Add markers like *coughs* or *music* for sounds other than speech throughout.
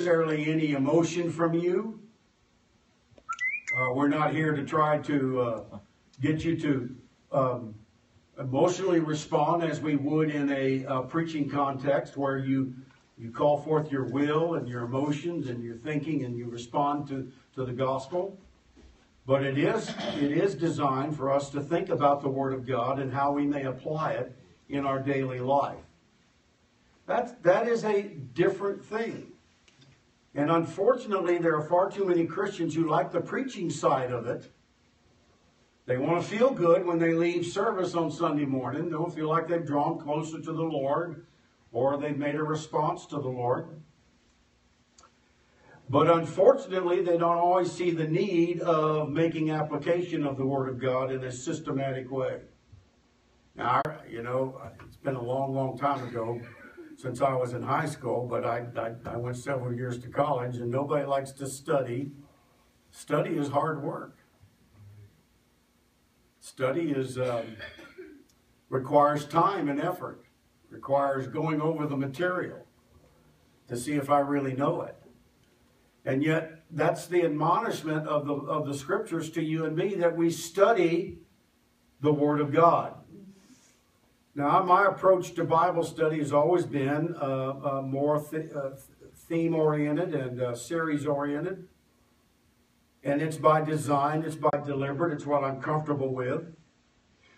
necessarily any emotion from you. Uh, we're not here to try to uh, get you to um, emotionally respond as we would in a uh, preaching context where you you call forth your will and your emotions and your thinking and you respond to, to the gospel. But it is it is designed for us to think about the Word of God and how we may apply it in our daily life. That, that is a different thing. And unfortunately, there are far too many Christians who like the preaching side of it. They want to feel good when they leave service on Sunday morning. They don't feel like they've drawn closer to the Lord or they've made a response to the Lord. But unfortunately, they don't always see the need of making application of the Word of God in a systematic way. Now, you know, it's been a long, long time ago since I was in high school, but I, I, I went several years to college, and nobody likes to study. Study is hard work. Study is um, requires time and effort, requires going over the material to see if I really know it. And yet, that's the admonishment of the, of the scriptures to you and me that we study the Word of God. Now, my approach to Bible study has always been uh, uh, more th- uh, theme oriented and uh, series oriented. And it's by design, it's by deliberate, it's what I'm comfortable with.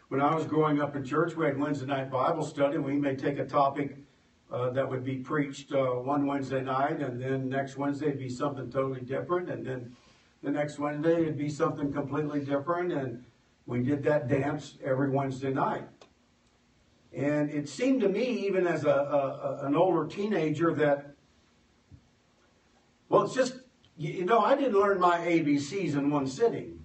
When I was growing up in church, we had Wednesday night Bible study. We may take a topic uh, that would be preached uh, one Wednesday night, and then next Wednesday it'd be something totally different, and then the next Wednesday it'd be something completely different, and we did that dance every Wednesday night. And it seemed to me, even as a, a, an older teenager, that, well, it's just, you know, I didn't learn my ABCs in one sitting.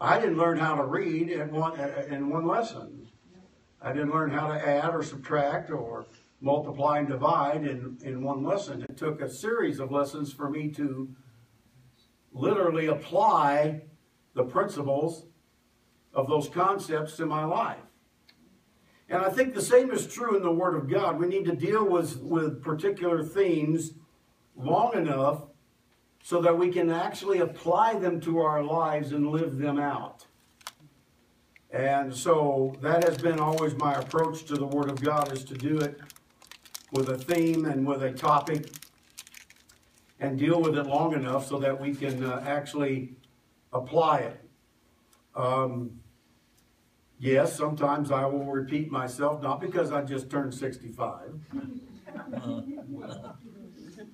I didn't learn how to read in one, in one lesson. I didn't learn how to add or subtract or multiply and divide in, in one lesson. It took a series of lessons for me to literally apply the principles of those concepts to my life. And I think the same is true in the Word of God. We need to deal with, with particular themes long enough so that we can actually apply them to our lives and live them out. And so that has been always my approach to the Word of God is to do it with a theme and with a topic and deal with it long enough so that we can uh, actually apply it. Um, Yes, sometimes I will repeat myself, not because I just turned 65,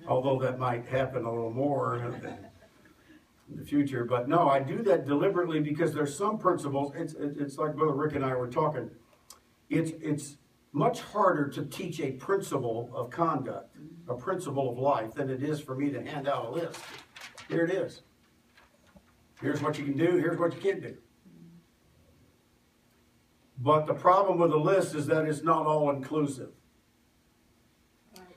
although that might happen a little more in the future. But no, I do that deliberately because there's some principles. It's, it's like Brother Rick and I were talking. It's, it's much harder to teach a principle of conduct, a principle of life, than it is for me to hand out a list. Here it is. Here's what you can do, here's what you can't do. But the problem with the list is that it's not all inclusive.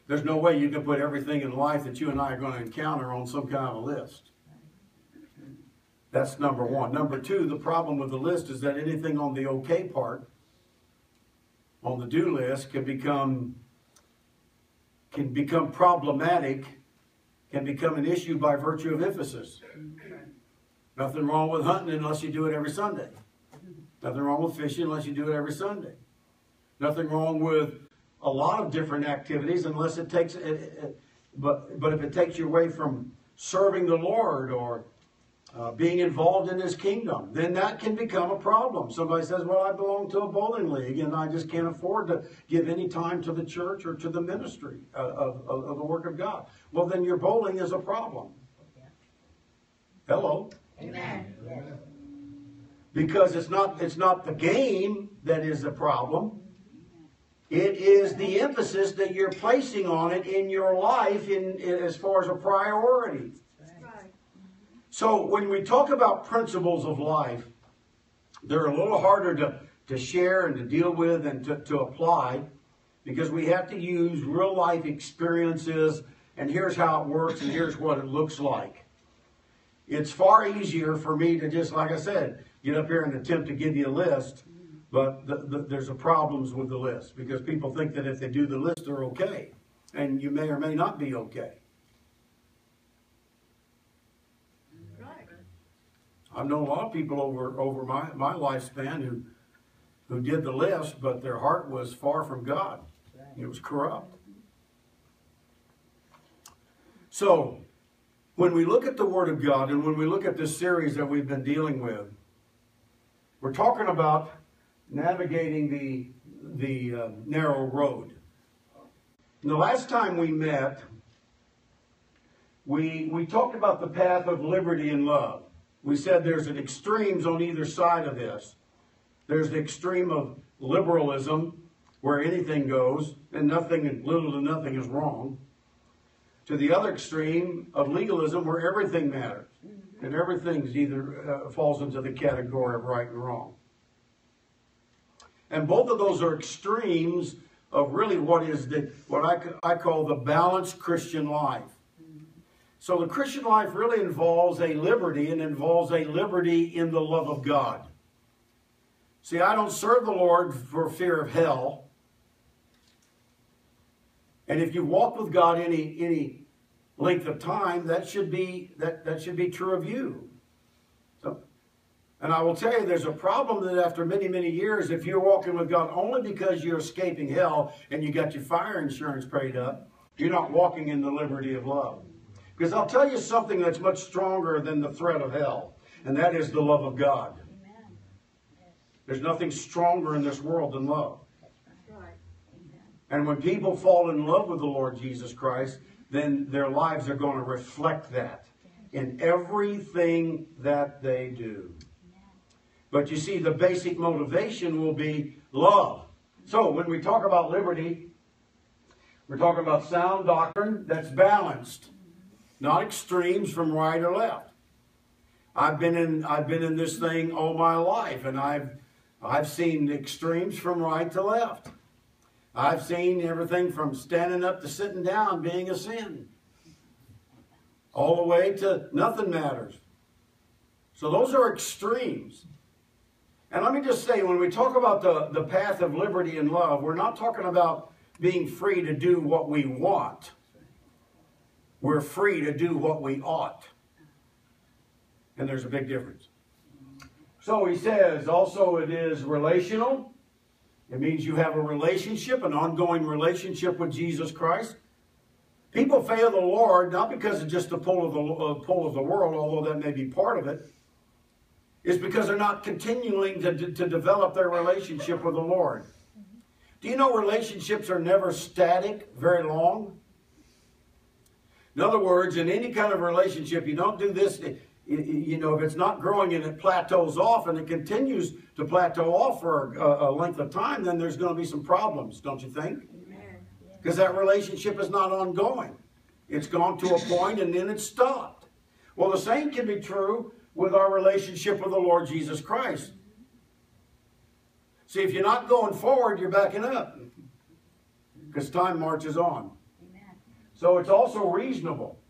There's no way you can put everything in life that you and I are going to encounter on some kind of a list. That's number one. Number two, the problem with the list is that anything on the okay part, on the do list, can become can become problematic, can become an issue by virtue of emphasis. Mm-hmm. Nothing wrong with hunting unless you do it every Sunday. Nothing wrong with fishing unless you do it every Sunday. Nothing wrong with a lot of different activities unless it takes it, it, but but if it takes you away from serving the Lord or uh, being involved in His kingdom, then that can become a problem. Somebody says, "Well, I belong to a bowling league, and I just can't afford to give any time to the church or to the ministry of, of, of the work of God." Well, then your bowling is a problem. Hello. Amen. Amen because it's not it's not the game that is the problem. It is the emphasis that you're placing on it in your life in, in as far as a priority. So when we talk about principles of life they're a little harder to, to share and to deal with and to, to apply because we have to use real life experiences and here's how it works and here's what it looks like. It's far easier for me to just like i said get up here and attempt to give you a list, but the, the, there's a problems with the list because people think that if they do the list, they're okay. and you may or may not be okay. Right. I've known a lot of people over over my, my lifespan who who did the list, but their heart was far from God. It was corrupt. So, when we look at the Word of God and when we look at this series that we've been dealing with, we're talking about navigating the the uh, narrow road. And the last time we met, we we talked about the path of liberty and love. We said there's an extremes on either side of this. There's the extreme of liberalism, where anything goes, and nothing, little to nothing is wrong, to the other extreme of legalism, where everything matters, and everything's either uh, falls into the category of right and wrong. And both of those are extremes of really what is the what I, I call the balanced Christian life. So the Christian life really involves a liberty and involves a liberty in the love of God. See, I don't serve the Lord for fear of hell. And if you walk with God any any length of time, that should be that, that should be true of you. So, and I will tell you, there's a problem that after many, many years, if you're walking with God only because you're escaping hell and you got your fire insurance paid up, you're not walking in the liberty of love. Because I'll tell you something that's much stronger than the threat of hell, and that is the love of God. There's nothing stronger in this world than love. And when people fall in love with the Lord Jesus Christ, then their lives are going to reflect that in everything that they do. But you see, the basic motivation will be love. So when we talk about liberty, we're talking about sound doctrine that's balanced not extremes from right or left. I've been in I've been in this thing all my life, and I've I've seen extremes from right to left. I've seen everything from standing up to sitting down being a sin, all the way to nothing matters. So those are extremes. And let me just say, when we talk about the, the path of liberty and love, we're not talking about being free to do what we want. We're free to do what we ought. And there's a big difference. So he says also it is relational. It means you have a relationship, an ongoing relationship with Jesus Christ. People fail the Lord not because it's just the pull of the uh, pull of the world, although that may be part of it. It's because they're not continuing to, to, to develop their relationship with the Lord. Do you know relationships are never static very long? In other words, in any kind of relationship, you don't do this, you know, if it's not growing and it plateaus off and it continues to plateau off for a, a length of time, then there's going to be some problems, don't you think? Because that relationship is not ongoing. It's gone to a point and then it's stopped. Well, the same can be true with our relationship with the Lord Jesus Christ. See, if you're not going forward, you're backing up. Because time marches on. So it's also reasonable.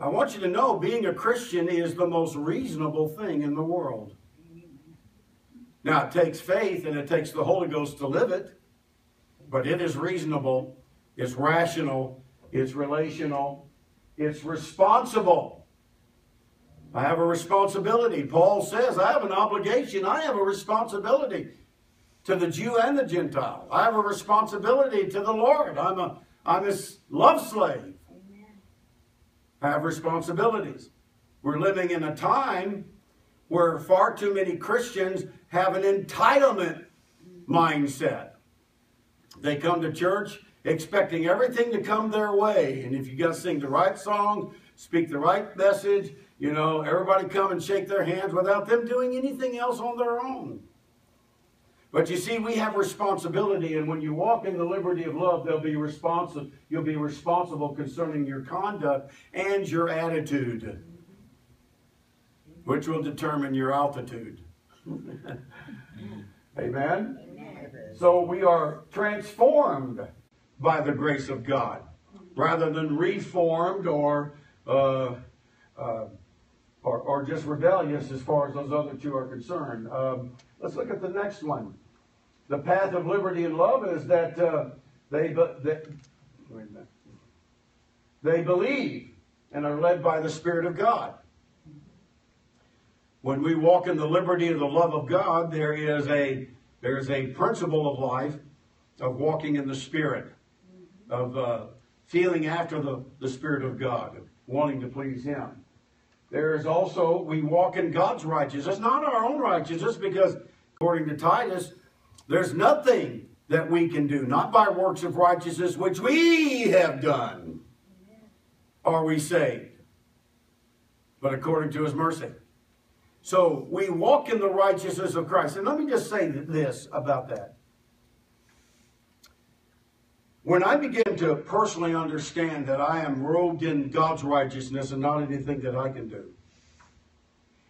I want you to know being a Christian is the most reasonable thing in the world. Now, it takes faith and it takes the Holy Ghost to live it, but it is reasonable, it's rational, it's relational, it's responsible. I have a responsibility. Paul says, I have an obligation, I have a responsibility to the Jew and the Gentile. I have a responsibility to the Lord. I'm a I'm his love slave. Have responsibilities. We're living in a time where far too many Christians have an entitlement mindset. They come to church expecting everything to come their way. And if you got to sing the right song, speak the right message, you know, everybody come and shake their hands without them doing anything else on their own. But you see, we have responsibility, and when you walk in the liberty of love, they'll be responsive. You'll be responsible concerning your conduct and your attitude, which will determine your altitude. *laughs* Amen? So we are transformed by the grace of God, rather than reformed or uh, uh, or, or, just rebellious as far as those other two are concerned. Um, let's look at the next one the path of liberty and love is that uh, they, but they, they believe and are led by the Spirit of God. When we walk in the liberty of the love of God, there is a there is a principle of life of walking in the Spirit, of uh, feeling after the, the Spirit of God, of wanting to please Him. There is also, we walk in God's righteousness, not our own righteousness, because according to Titus, there's nothing that we can do, not by works of righteousness which we have done, are we saved, but according to his mercy. So we walk in the righteousness of Christ. And let me just say this about that. When I begin to personally understand that I am robed in God's righteousness and not anything that I can do,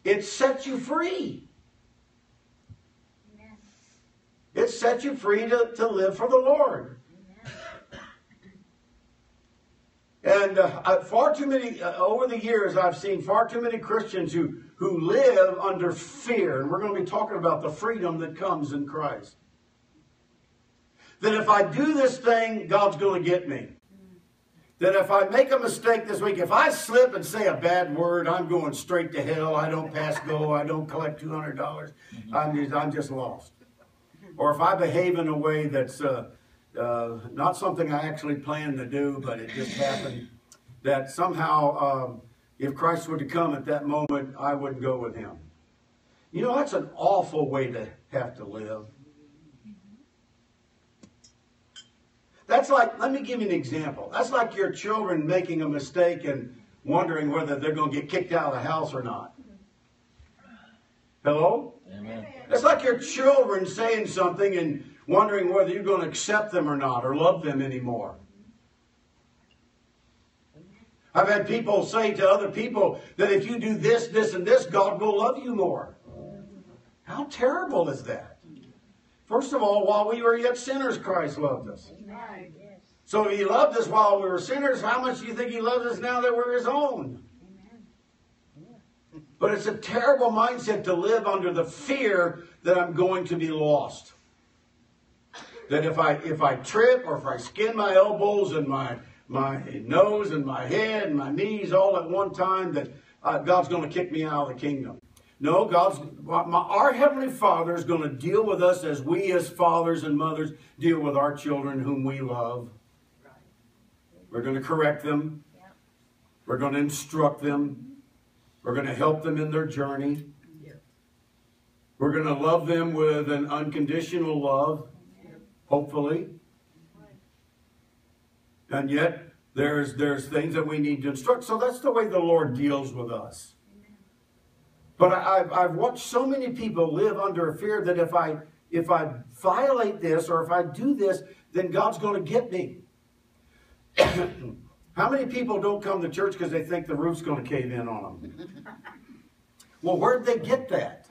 it sets you free. Amen. It sets you free to, to live for the Lord. And uh, far too many, uh, over the years, I've seen far too many Christians who, who live under fear. And we're going to be talking about the freedom that comes in Christ that if I do this thing, God's going to get me. That if I make a mistake this week, if I slip and say a bad word, I'm going straight to hell. I don't pass go. I don't collect $200. Mm-hmm. I'm just, I'm just lost. Or if I behave in a way that's uh, uh, not something I actually planned to do, but it just happened, that somehow um, if Christ were to come at that moment, I wouldn't go with him. You know, that's an awful way to have to live. That's like, let me give you an example. That's like your children making a mistake and wondering whether they're going to get kicked out of the house or not. Hello? Amen. It's like your children saying something and wondering whether you're going to accept them or not or love them anymore. I've had people say to other people that if you do this, this, and this, God will love you more. How terrible is that? First of all, while we were yet sinners, Christ loved us. So if he loved us while we were sinners, how much do you think he loves us now that we're his own? But it's a terrible mindset to live under the fear that I'm going to be lost. That if I if I trip or if I skin my elbows and my my nose and my head and my knees all at one time, that uh, God's going to kick me out of the kingdom. No, God's our heavenly Father is going to deal with us as we, as fathers and mothers, deal with our children whom we love. We're going to correct them. We're going to instruct them. We're going to help them in their journey. We're going to love them with an unconditional love, hopefully. And yet, there's there's things that we need to instruct. So that's the way the Lord deals with us. But I, have I've watched so many people live under a fear that if I if I violate this or if I do this, then God's going to get me. *clears throat* How many people don't come to church because they think the roof's going to cave in on them? well, where'd they get that?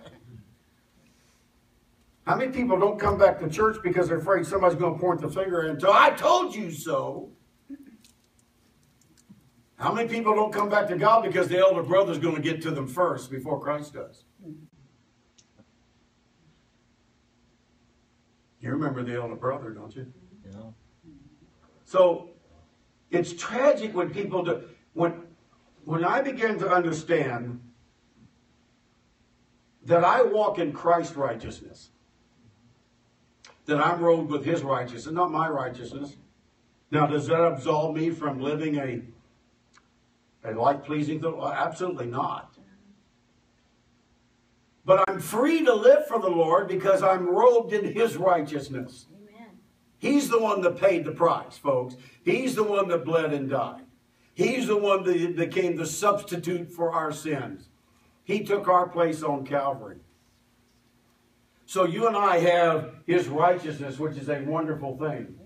How many people don't come back to church because they're afraid somebody's going to point the finger and say, I told you so? How many people don't come back to God because the elder brother's going to get to them first before Christ does? You remember the elder brother, don't you? Yeah. So it's tragic when people do when when I begin to understand that I walk in Christ's righteousness, that I'm robed with his righteousness, not my righteousness. Now, does that absolve me from living a a life pleasing Absolutely not. But I'm free to live for the Lord because I'm robed in His righteousness. He's the one that paid the price, folks. He's the one that bled and died. He's the one that became the substitute for our sins. He took our place on Calvary. So you and I have His righteousness, which is a wonderful thing.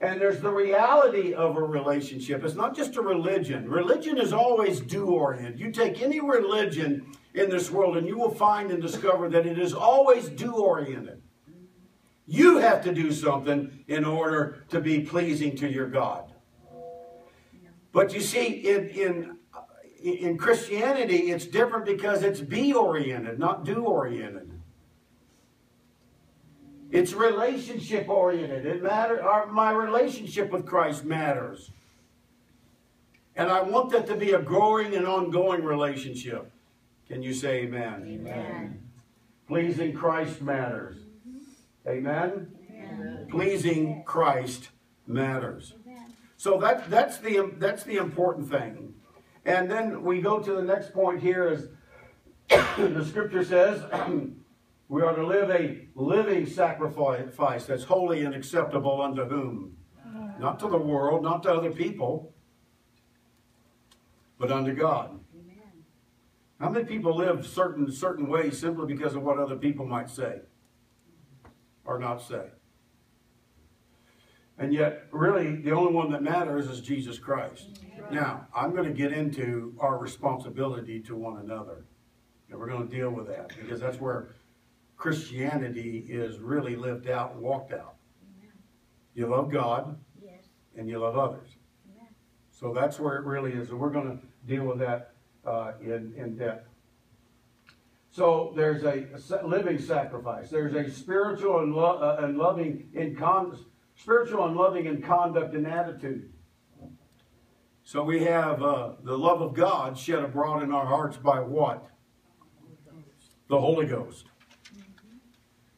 And there's the reality of a relationship. It's not just a religion. Religion is always do oriented. You take any religion in this world and you will find and discover that it is always do oriented. You have to do something in order to be pleasing to your God. But you see, in, in, in Christianity, it's different because it's be oriented, not do oriented. It's relationship oriented. It matters. my relationship with Christ matters. And I want that to be a growing and ongoing relationship. Can you say amen? Amen. Pleasing Christ matters. Amen? Amen. Pleasing Christ matters. So that, that's, the, that's the important thing. And then we go to the next point here is *coughs* the scripture says *coughs* we are to live a living sacrifice that's holy and acceptable unto whom? Mm. Not to the world, not to other people, but unto God. How many people live certain certain ways simply because of what other people might say or not say? And yet, really, the only one that matters is Jesus Christ. Now, I'm going to get into our responsibility to one another. And we're going to deal with that because that's where Christianity is really lived out and walked out. You love God Yes. and you love others. Amen. So that's where it really is, and we're going to deal with that uh, in, in depth. So there's a living sacrifice. There's a spiritual and, lo- uh, and loving in con- spiritual and loving in conduct and attitude. So we have uh, the love of God shed abroad in our hearts by what? The Holy Ghost.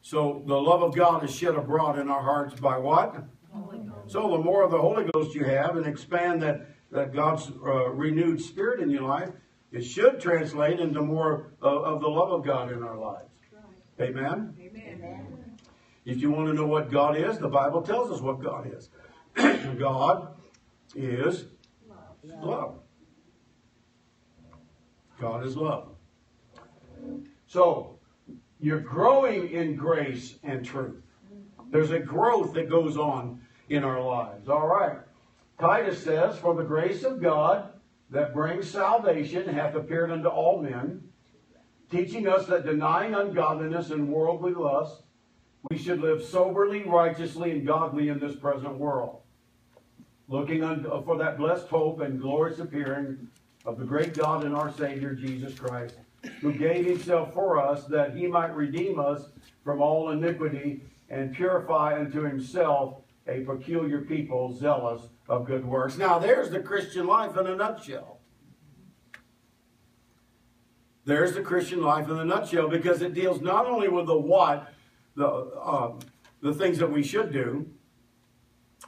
So the love of God is shed abroad in our hearts by what? So the more of the Holy Ghost you have and expand that, that God's uh, renewed spirit in your life, it should translate into more of, of the love of God in our lives. Amen? Amen. If you want to know what God is, the Bible tells us what God is. *clears throat* God is love. God is love. So, you're growing in grace and truth. There's a growth that goes on in our lives. All right. Titus says, For the grace of God that brings salvation hath appeared unto all men, teaching us that denying ungodliness and worldly lust, we should live soberly, righteously, and godly in this present world, looking for that blessed hope and glorious appearing of the great God and our Savior Jesus Christ, who gave himself for us that he might redeem us from all iniquity and purify unto himself a peculiar people zealous of good works. Now, there's the Christian life in a nutshell. There's the Christian life in a nutshell because it deals not only with the what, the, uh, the things that we should do.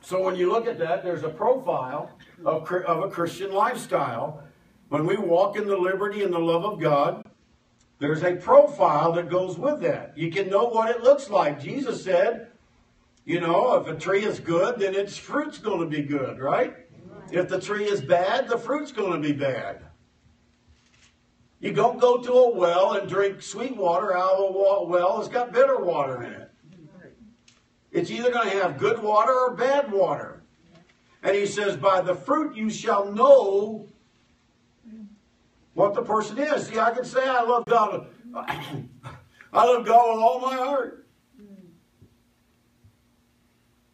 So when you look at that, there's a profile of, of a Christian lifestyle. When we walk in the liberty and the love of God, there's a profile that goes with that. You can know what it looks like. Jesus said, you know, if a tree is good, then its fruit's going to be good, right? If the tree is bad, the fruit's going to be bad. You don't go to a well and drink sweet water out of a well that's got bitter water in it. It's either going to have good water or bad water. And he says, by the fruit you shall know what the person is. See, I can say I love God. *coughs* I love God with all my heart.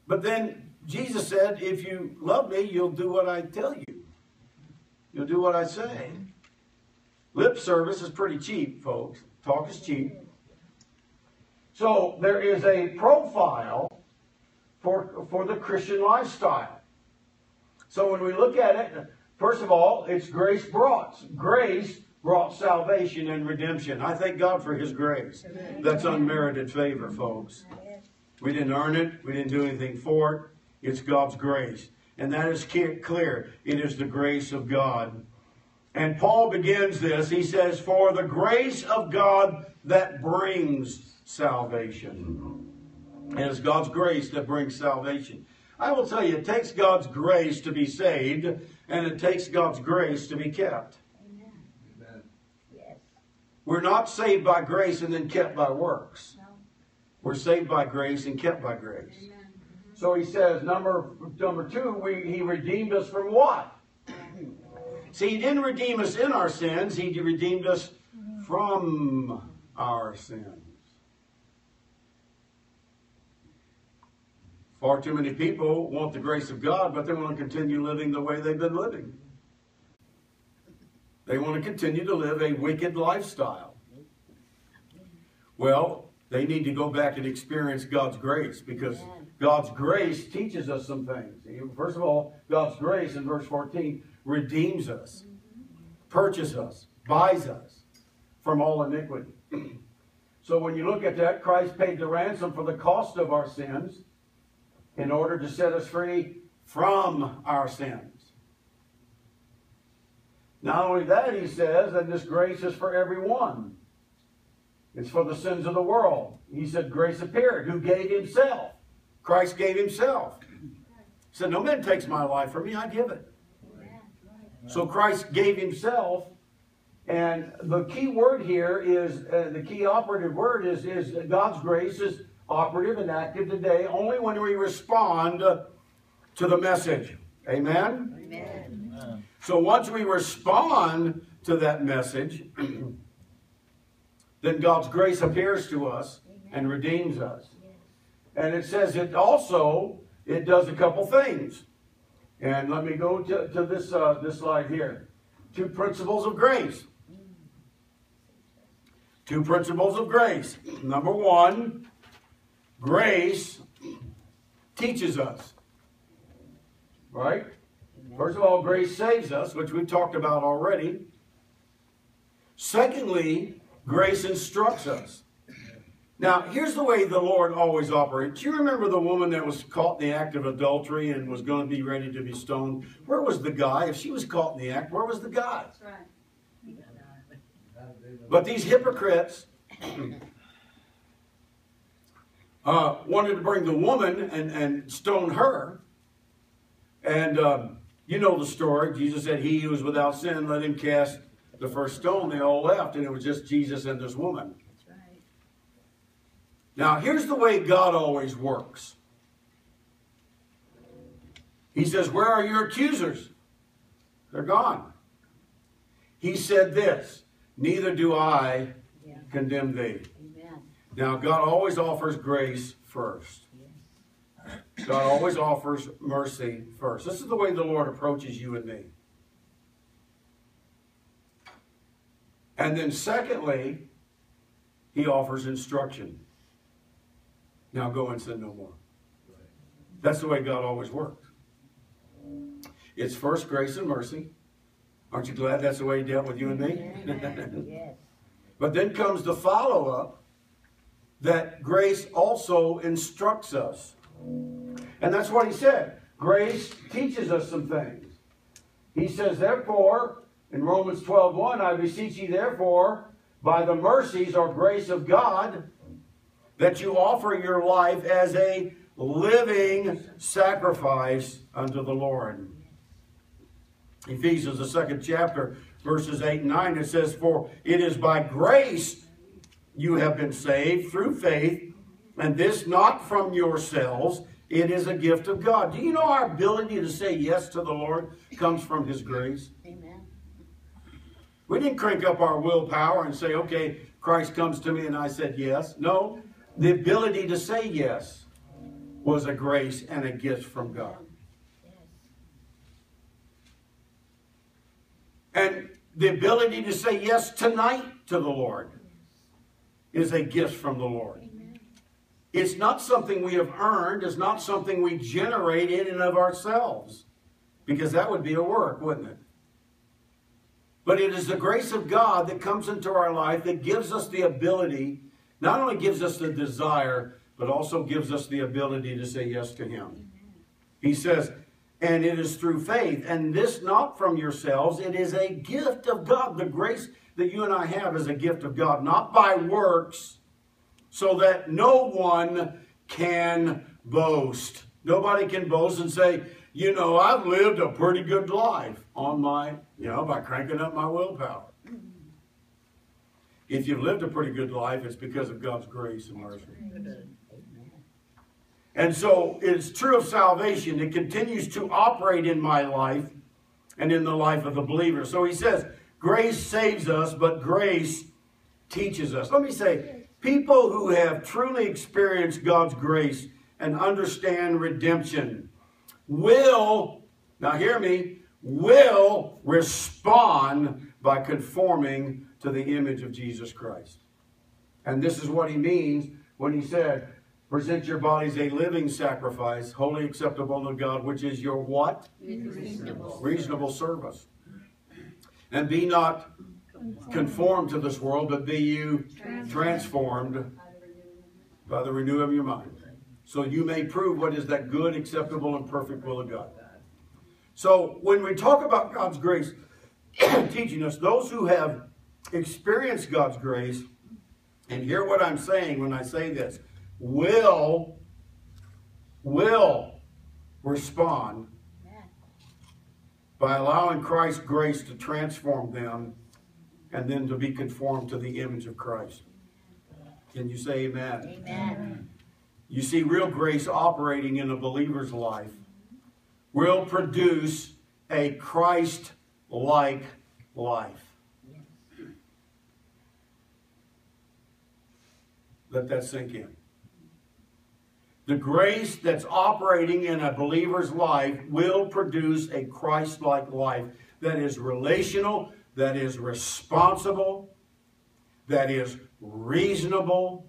But then Jesus said, if you love me, you'll do what I tell you. You'll do what I say. Lip service is pretty cheap, folks. Talk is cheap. So there is a profile for, for the Christian lifestyle. So when we look at it, first of all, it's grace brought. Grace brought salvation and redemption. I thank God for His grace. That's unmerited favor, folks. We didn't earn it. We didn't do anything for it. It's God's grace. And that is clear. It is the grace of God. And Paul begins this. He says, For the grace of God that brings salvation. And it's God's grace that brings salvation. I will tell you, it takes God's grace to be saved, and it takes God's grace to be kept. Amen. We're not saved by grace and then kept by works. We're saved by grace and kept by grace. So he says, number number two, we, he redeemed us from what? See, he didn't redeem us in our sins, he redeemed us from our sins. Far too many people want the grace of God, but they want to continue living the way they've been living. They want to continue to live a wicked lifestyle. Well, they need to go back and experience God's grace because God's grace teaches us some things. First of all, God's grace in verse 14 redeems us, purchases us, buys us from all iniquity. *clears throat* so when you look at that, Christ paid the ransom for the cost of our sins in order to set us free from our sins. Not only that, he says that this grace is for everyone. It's for the sins of the world. He said, Grace appeared, who gave himself. Christ gave himself. He said, No man takes my life from me, I give it. So Christ gave himself. And the key word here is, uh, the key operative word is, is God's grace is operative and active today only when we respond to the message. Amen? Amen. So once we respond to that message, *clears throat* then God's grace appears to us and redeems us. And it says it also, it does a couple things. And let me go to, to this, uh, this slide here. Two principles of grace. Two principles of grace. Number one, grace teaches us. Right? First of all, grace saves us, which we've talked about already. Secondly, grace instructs us. Now, here's the way the Lord always operates. Do you remember the woman that was caught in the act of adultery and was going to be ready to be stoned? Where was the guy? If she was caught in the act, where was the guy? That's right. But these hypocrites *clears throat* uh, wanted to bring the woman and, and stone her. And um, you know the story. Jesus said, He who is without sin, let him cast the first stone. They all left, and it was just Jesus and this woman. Right. Now, here's the way God always works He says, Where are your accusers? They're gone. He said this Neither do I Yeah. condemn thee. Amen. Now, God always offers grace first. God always offers mercy first. This is the way the Lord approaches you and me. And then, secondly, He offers instruction. Now go and sin no more. That's the way God always works. It's first grace and mercy. Aren't you glad that's the way He dealt with you and me? Yes. But then comes the follow up that grace also instructs us. And that's what he said. Grace teaches us some things. He says, therefore, in Romans 12 1, I beseech you, therefore, by the mercies or grace of God, that you offer your life as a living sacrifice unto the Lord. Ephesians, the second chapter, verses 8 and 9, it says, For it is by grace you have been saved through faith, and this not from yourselves, it is a gift of God. Do you know our ability to say yes to the Lord comes from His grace? We didn't crank up our willpower and say, okay, Christ comes to me and I said yes. No, the ability to say yes was a grace and a gift from God. And the ability to say yes tonight to the Lord is a gift from the Lord. It's not something we have earned, it's not something we generate in and of ourselves, because that would be a work, wouldn't it? But it is the grace of God that comes into our life that gives us the ability, not only gives us the desire, but also gives us the ability to say yes to Him. He says, and it is through faith, and this not from yourselves, it is a gift of God. The grace that you and I have is a gift of God, not by works, so that no one can boast. Nobody can boast and say, you know, I've lived a pretty good life on my, you know, by cranking up my willpower. If you've lived a pretty good life, it's because of God's grace and mercy. And so it's true of salvation. It continues to operate in my life and in the life of the believer. So he says, grace saves us, but grace teaches us. Let me say, people who have truly experienced God's grace and understand redemption will, now hear me, will respond by conforming to the image of Jesus Christ. And this is what he means when he said, Present your bodies a living sacrifice, wholly acceptable to God, which is your what? Reasonable. Reasonable service. And be not conformed to this world, but be you transformed by the renewal of your mind. So you may prove what is that good, acceptable, and perfect will of God. So when we talk about God's grace *clears throat* teaching us, those who have experienced God's grace, and hear what I'm saying when I say this, will, will respond by allowing Christ's grace to transform them and then to be conformed to the image of Christ. Can you say amen? Amen. You see, real grace operating in a believer's life will produce a Christ like life. Let that sink in. The grace that's operating in a believer's life will produce a Christ like life that is relational, that is responsible, that is reasonable.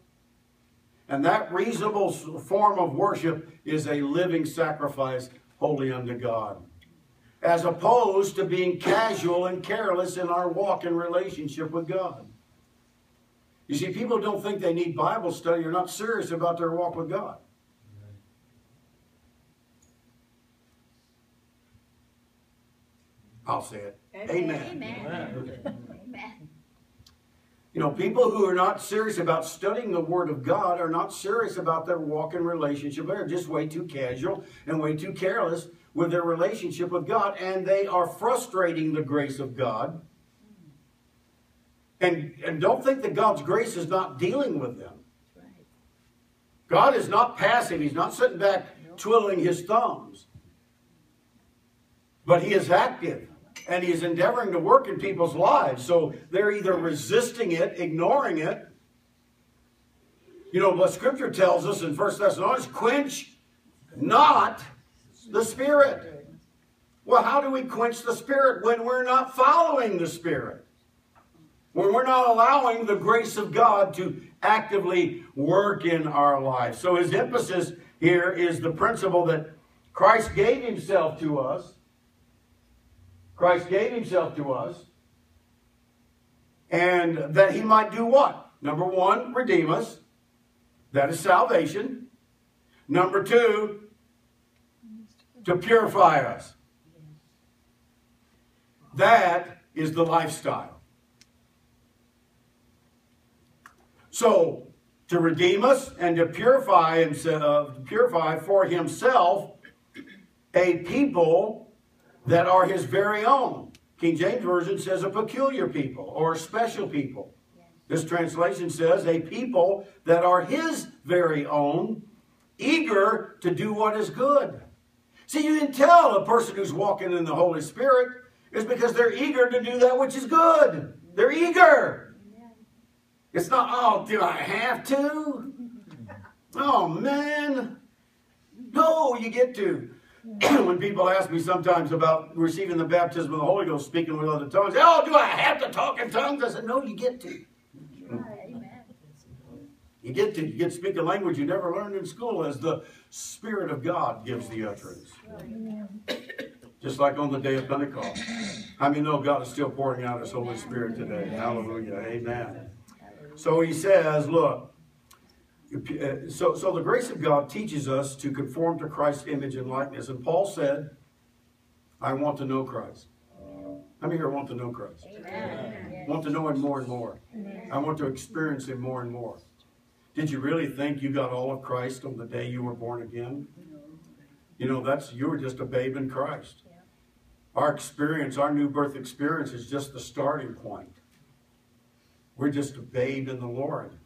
And that reasonable form of worship is a living sacrifice holy unto God. As opposed to being casual and careless in our walk and relationship with God. You see, people don't think they need Bible study or not serious about their walk with God. I'll say it. Amen. Amen. Amen. You know, people who are not serious about studying the Word of God are not serious about their walk and relationship. They're just way too casual and way too careless with their relationship with God, and they are frustrating the grace of God. And, and don't think that God's grace is not dealing with them. God is not passive. He's not sitting back twiddling his thumbs. But he is active and he is endeavoring to work in people's lives. So they're either resisting it, ignoring it. You know, what scripture tells us in 1 Thessalonians, quench not the spirit. Well, how do we quench the spirit when we're not following the spirit? When we're not allowing the grace of God to actively work in our lives. So his emphasis here is the principle that Christ gave himself to us. Christ gave himself to us. And that he might do what? Number one, redeem us. That is salvation. Number two, to purify us. That is the lifestyle. So, to redeem us and to purify himself, uh, purify for himself a people that are his very own. King James Version says a peculiar people or special people. This translation says a people that are his very own, eager to do what is good. See, you can tell a person who's walking in the Holy Spirit is because they're eager to do that which is good. They're eager. It's not, oh, do I have to? *laughs* Oh, man. No, you get to. *clears throat* when people ask me sometimes about receiving the baptism of the Holy Ghost, speaking with other tongues, oh, do I have to talk in tongues? I said, no, you get to. You get to. You get to speak a language you never learned in school as the Spirit of God gives the utterance. Just like on the day of Pentecost. I mean, no, God is still pouring out His Holy Spirit today. Hallelujah. Amen. So he says, look, so, so the grace of God teaches us to conform to Christ's image and likeness. And Paul said, I want to know Christ. How many here want to know Christ? Amen. Want to know Him more and more. I want to experience Him more and more. Did you really think you got all of Christ on the day you were born again? You know, that's you were just a babe in Christ. Our experience, our new birth experience, is just the starting point. We're just a babe in the Lord.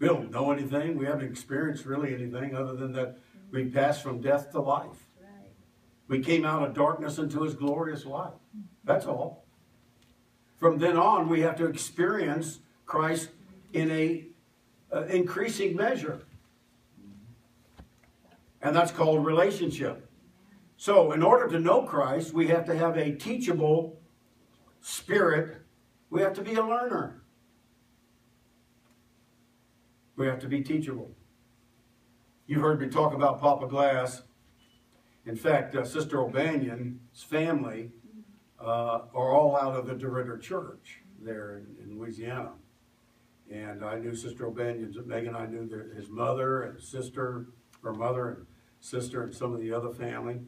We don't know anything. We haven't experienced really anything other than that we passed from death to life. We came out of darkness into his glorious light. That's all. From then on, we have to experience Christ in a uh, increasing measure. And that's called relationship. So, in order to know Christ, we have to have a teachable spirit. We have to be a learner. We have to be teachable. You've heard me talk about Papa Glass. In fact, uh, Sister O'Banion's family uh, are all out of the DeRidder Church there in, in Louisiana. And I knew Sister O'Banion's, Megan, I knew their, his mother and sister, her mother and sister, and some of the other family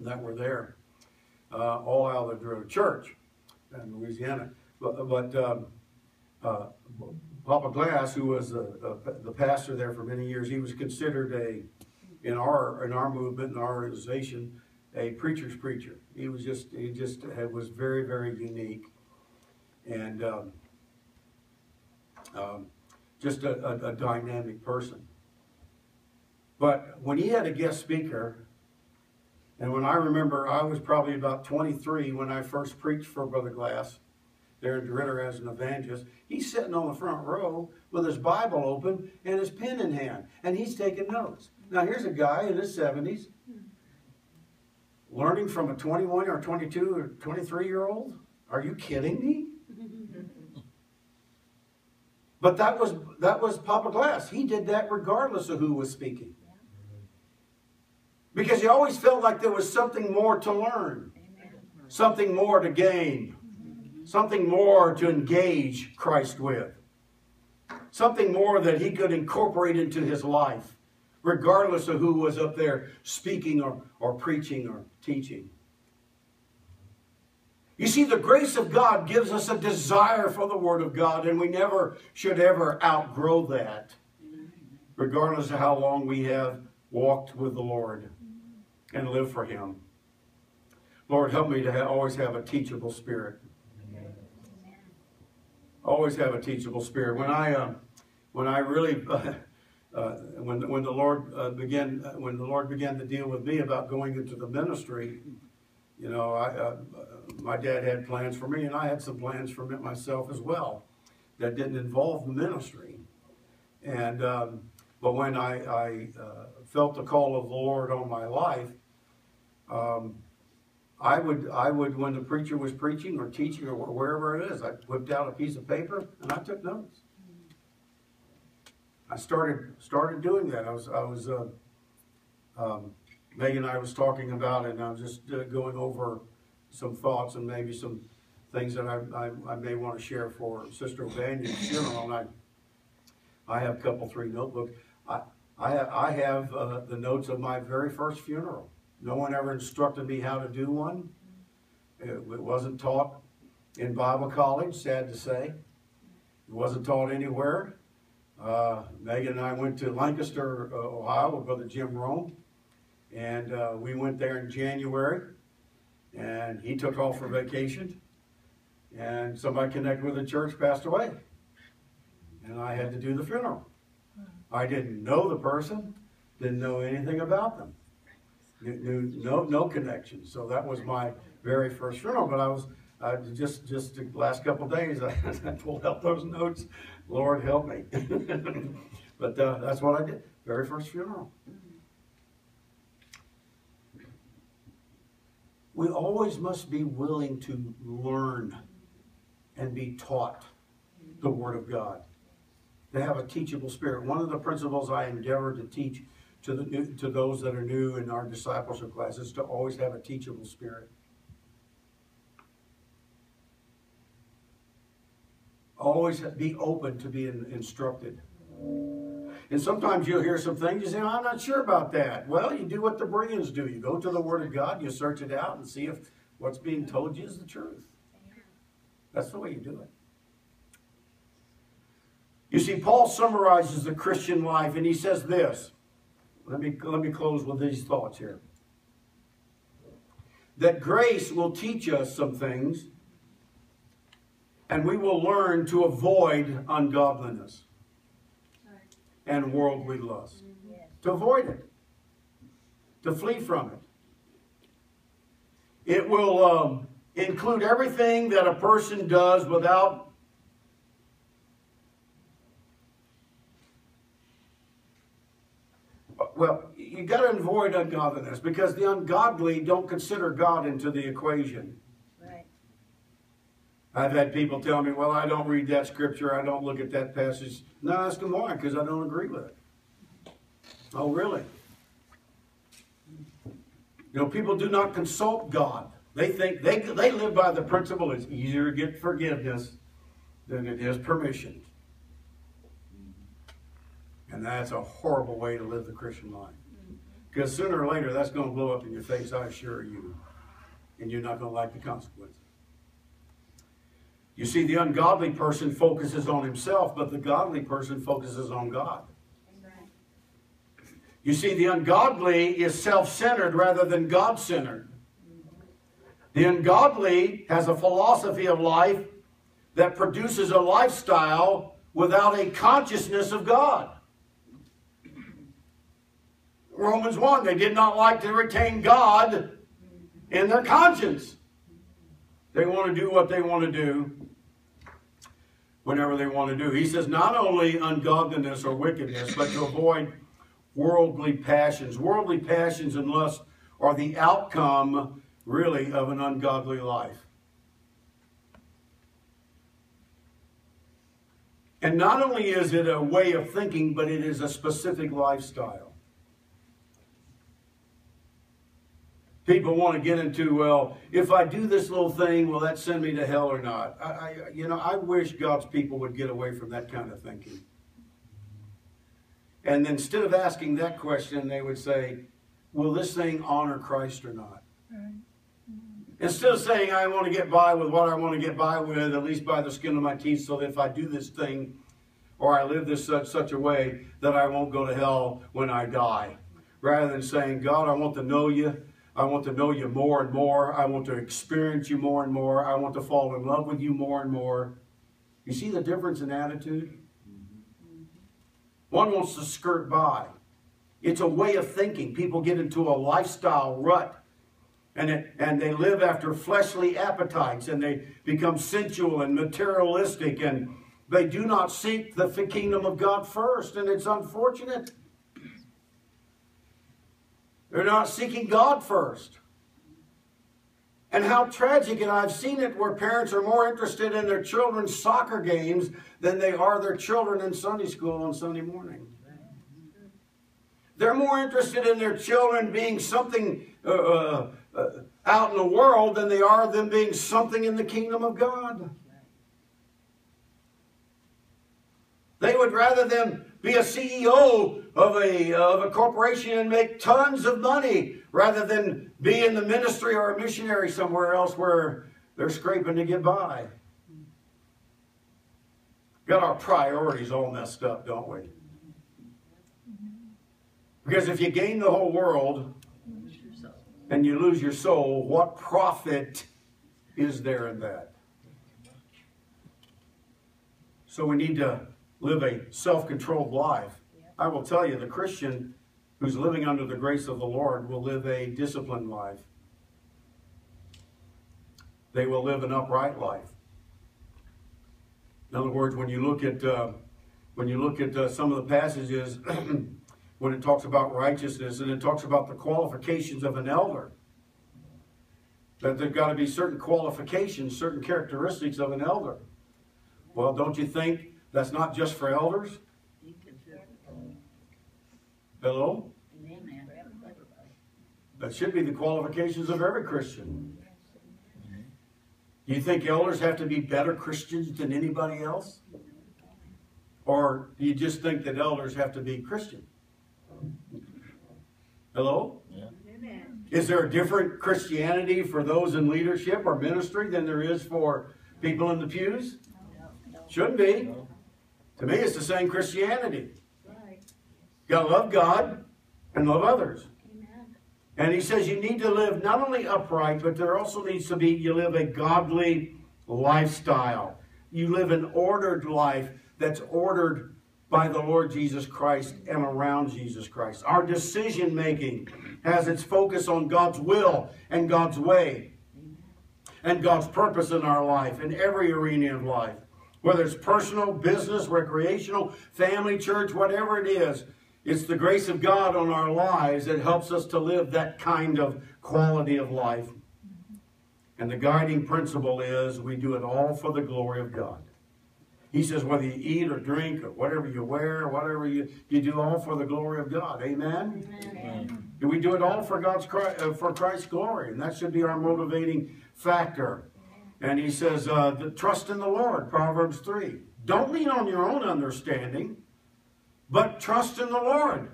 that were there, uh, all out of the DeRidder Church in Louisiana. But, but um, uh, Papa Glass, who was a, a, the pastor there for many years, he was considered a, in our in our movement, in our organization, a preacher's preacher. He was just he just had, was very very unique, and um, um, just a, a, a dynamic person. But when he had a guest speaker, and when I remember, I was probably about 23 when I first preached for Brother Glass there in DeRidder as an evangelist. He's sitting on the front row with his Bible open and his pen in hand, and he's taking notes. Now, here's a guy in his 70s learning from a 21 or 22 or 23 year old. Are you kidding me? *laughs* But that was that was Papa Glass. He did that regardless of who was speaking. Because he always felt like there was something more to learn, something more to gain, something more to engage Christ with, something more that he could incorporate into his life, regardless of who was up there speaking or, or preaching or teaching. You see, the grace of God gives us a desire for the Word of God, and we never should ever outgrow that, regardless of how long we have walked with the Lord and lived for Him. Lord, help me to always have a teachable spirit. Always have a teachable spirit. When I, uh, when I really, *laughs* uh, when when the Lord uh, began, when the Lord began to deal with me about going into the ministry, you know, I, uh, my dad had plans for me, and I had some plans for myself as well, that didn't involve ministry. And um, but when I, I uh, felt the call of the Lord on my life, um, I would, I would, when the preacher was preaching or teaching or wherever it is, I whipped out a piece of paper and I took notes. I started started doing that. I was, I was, uh, um, Megan and I was talking about it, and I was just uh, going over some thoughts and maybe some things that I, I, I may want to share for Sister O'Banion's funeral. And I, I have a couple, three notebooks. I, I, I have uh, the notes of my very first funeral. No one ever instructed me how to do one. It, it wasn't taught in Bible college, sad to say. It wasn't taught anywhere. Uh, Megan and I went to Lancaster, uh, Ohio with Brother Jim Rome. And uh, we went there in January. And he took off for vacation. And somebody connected with the church passed away. And I had to do the funeral. I didn't know the person, didn't know anything about them knew no no connection. So that was my very first funeral. But I was uh, just just the last couple days I, *laughs* I, pulled out those notes. Lord help me. *laughs* but uh, that's what I did. Very first funeral. We always must be willing to learn and be taught the Word of God. To have a teachable spirit. One of the principles I endeavor to teach to the new, to those that are new in our discipleship classes to always have a teachable spirit. Always be open to being instructed. And sometimes you'll hear some things, you say, I'm not sure about that. Well, you do what the Bereans do. You go to the Word of God, you search it out, and see if what's being told you is the truth. That's the way you do it. You see, Paul summarizes the Christian life, and he says this let me, let me close with these thoughts here. That grace will teach us some things, and we will learn to avoid ungodliness and worldly lust. To avoid it, to flee from it. It will um, include everything that a person does without well, you got to avoid ungodliness because the ungodly don't consider God into the equation. Right. I've had people tell me, well, I don't read that scripture, I don't look at that passage. No, ask them why, because I don't agree with it. Oh, really? You know, people do not consult God. They think they, they live by the principle it's easier to get forgiveness than it is permission. And that's a horrible way to live the Christian life. Because sooner or later, that's going to blow up in your face, I assure you. And you're not going to like the consequences. You see, the ungodly person focuses on himself, but the godly person focuses on God. You see, the ungodly is self centered rather than God centered. The ungodly has a philosophy of life that produces a lifestyle without a consciousness of God. Romans 1, they did not like to retain God in their conscience. They want to do what they want to do whenever they want to do. He says not only ungodliness or wickedness, but to avoid worldly passions. Worldly passions and lust are the outcome, really, of an ungodly life. And not only is it a way of thinking, but it is a specific lifestyle. People want to get into, well, if I do this little thing, will that send me to hell or not? I, I, you know, I wish God's people would get away from that kind of thinking. And instead of asking that question, they would say, will this thing honor Christ or not? Instead of saying, I want to get by with what I want to get by with, at least by the skin of my teeth, so that if I do this thing or I live this such, such a way that I won't go to hell when I die. Rather than saying, God, I want to know you. I want to know you more and more. I want to experience you more and more. I want to fall in love with you more and more. You see the difference in attitude? One wants to skirt by. It's a way of thinking. People get into a lifestyle rut and, it, and they live after fleshly appetites and they become sensual and materialistic and they do not seek the kingdom of God first. And it's unfortunate. They're not seeking God first. And how tragic, and I've seen it where parents are more interested in their children's soccer games than they are their children in Sunday school on Sunday morning. They're more interested in their children being something uh, uh, uh, out in the world than they are them being something in the kingdom of God. They would rather them be a CEO of a, of a corporation and make tons of money rather than be in the ministry or a missionary somewhere else where they're scraping to get by. Got our priorities all messed up, don't we? Because if you gain the whole world and you lose your soul, what profit is there in that? So we need to live a self-controlled life. I will tell you, the Christian who's living under the grace of the Lord will live a disciplined life. They will live an upright life. In other words, when you look at uh, when you look at uh, some of the passages *clears throat* when it talks about righteousness and it talks about the qualifications of an elder, that there've got to be certain qualifications, certain characteristics of an elder. Well, don't you think that's not just for elders? Hello? That should be the qualifications of every Christian. Do you think elders have to be better Christians than anybody else? Or do you just think that elders have to be Christian? Hello? Yeah. Is there a different Christianity for those in leadership or ministry than there is for people in the pews? Shouldn't be. To me, it's the same Christianity. You gotta love God and love others. And he says you need to live not only upright, but there also needs to be, you live a godly lifestyle. You live an ordered life that's ordered by the Lord Jesus Christ and around Jesus Christ. Our decision making has its focus on God's will and God's way and God's purpose in our life, in every arena of life. Whether it's personal, business, recreational, family, church, whatever it is, it's the grace of God on our lives that helps us to live that kind of quality of life. And the guiding principle is we do it all for the glory of God. He says, whether you eat or drink or whatever you wear, whatever you, you do all for the glory of God. Amen? Amen. Do we do it all for God's uh, for Christ's glory? And that should be our motivating factor. And he says, uh, the, trust in the Lord, Proverbs 3. Don't lean on your own understanding, but trust in the Lord.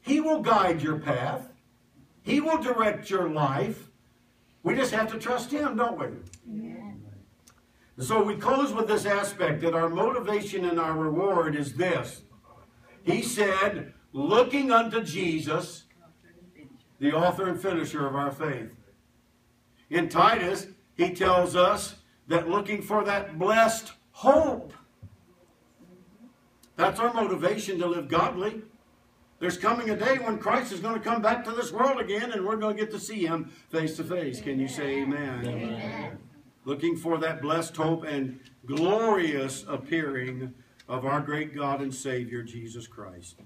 He will guide your path. He will direct your life. We just have to trust him, don't we? Amen. So we close with this aspect that our motivation and our reward is this. He said, looking unto Jesus, the author and finisher of our faith. In Titus, he tells us that looking for that blessed hope. That's our motivation to live godly. There's coming a day when Christ is going to come back to this world again and we're going to get to see him face to face. Can you say amen? Amen. looking for that blessed hope and glorious appearing of our great God and Savior Jesus Christ.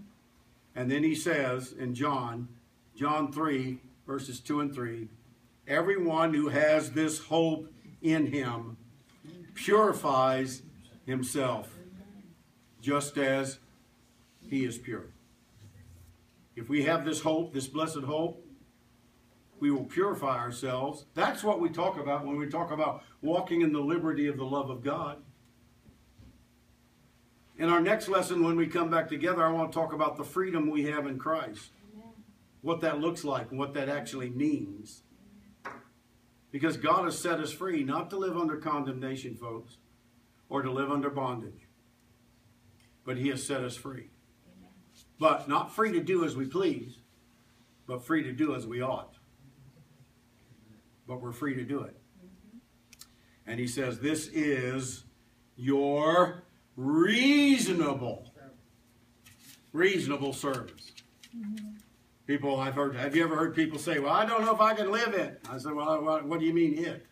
And then he says in John, John 3, verses 2 and 3, everyone who has this hope in him purifies himself just as he is pure. If we have this hope, this blessed hope, we will purify ourselves. That's what we talk about when we talk about walking in the liberty of the love of God. In our next lesson, when we come back together, I want to talk about the freedom we have in Christ. What that looks like and what that actually means. Because God has set us free not to live under condemnation, folks, or to live under bondage. But He has set us free. But not free to do as we please, but free to do as we ought but we're free to do it. And he says, This is your reasonable, reasonable service. People, I've heard, have you ever heard people say, Well, I don't know if I can live it? I said, Well, what, do you mean it?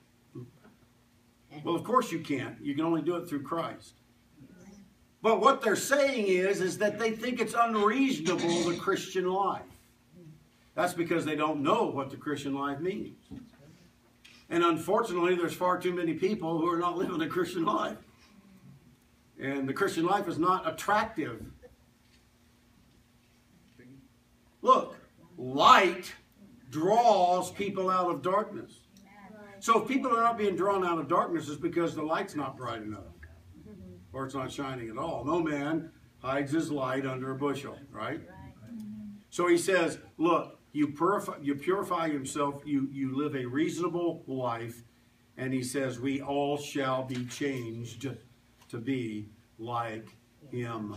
Well, of course you can't. You can only do it through Christ. But what they're saying is, is that they think it's unreasonable, the Christian life. That's because they don't know what the Christian life means. And unfortunately, there's far too many people who are not living a Christian life. And the Christian life is not attractive. Look, light draws people out of darkness. So if people are not being drawn out of darkness, it's because the light's not bright enough. Or it's not shining at all. No man hides his light under a bushel, right? So he says, look, you purify, you purify yourself, you, you live a reasonable life, and he says, we all shall be changed to be like him.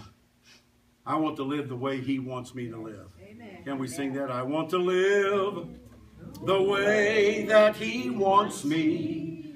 I want to live the way he wants me to live. Amen. Can we sing that? I want to live the way that he wants me